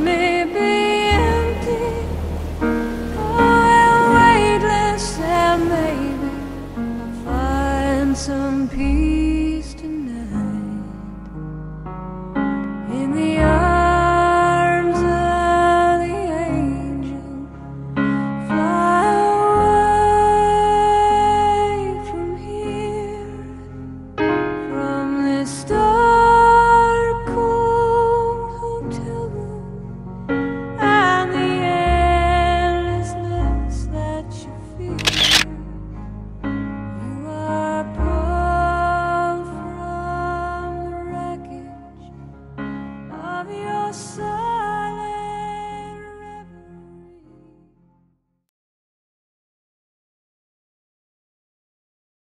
me.